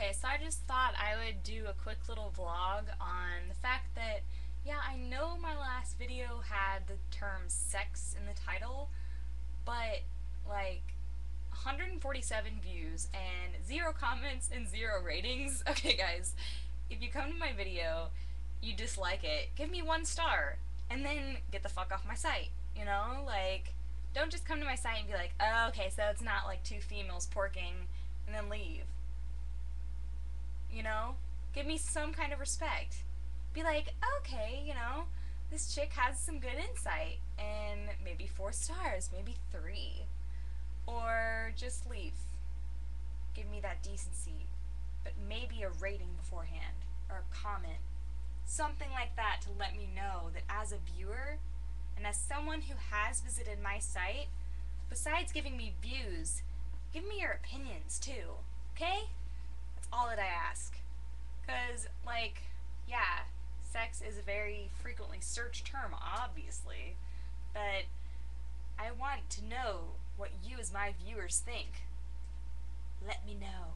Okay, so I just thought I would do a quick little vlog on the fact that, yeah, I know my last video had the term sex in the title, but, like, 147 views and zero comments and zero ratings. Okay, guys, if you come to my video, you dislike it, give me one star, and then get the fuck off my site, you know? Like, don't just come to my site and be like, oh, okay, so it's not like two females porking, and then leave you know? Give me some kind of respect. Be like, okay, you know, this chick has some good insight, and maybe four stars, maybe three. Or just leave. Give me that decency. But maybe a rating beforehand, or a comment. Something like that to let me know that as a viewer, and as someone who has visited my site, besides giving me views, give me your opinions too, okay? I ask. Because, like, yeah, sex is a very frequently searched term, obviously, but I want to know what you as my viewers think. Let me know.